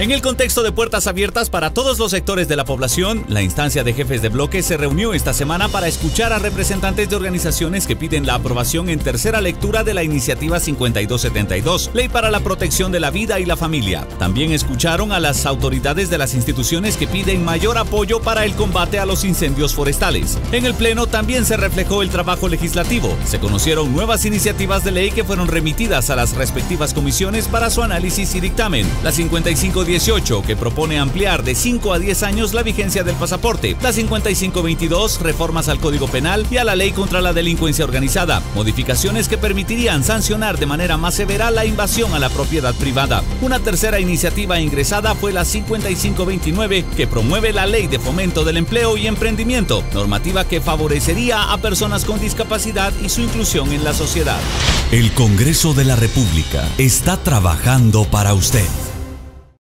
En el contexto de puertas abiertas para todos los sectores de la población, la instancia de jefes de bloque se reunió esta semana para escuchar a representantes de organizaciones que piden la aprobación en tercera lectura de la iniciativa 5272, Ley para la Protección de la Vida y la Familia. También escucharon a las autoridades de las instituciones que piden mayor apoyo para el combate a los incendios forestales. En el Pleno también se reflejó el trabajo legislativo. Se conocieron nuevas iniciativas de ley que fueron remitidas a las respectivas comisiones para su análisis y dictamen. La 55 18, que propone ampliar de 5 a 10 años la vigencia del pasaporte, la 5522, reformas al Código Penal y a la Ley contra la Delincuencia Organizada, modificaciones que permitirían sancionar de manera más severa la invasión a la propiedad privada. Una tercera iniciativa ingresada fue la 5529, que promueve la Ley de Fomento del Empleo y Emprendimiento, normativa que favorecería a personas con discapacidad y su inclusión en la sociedad. El Congreso de la República está trabajando para usted.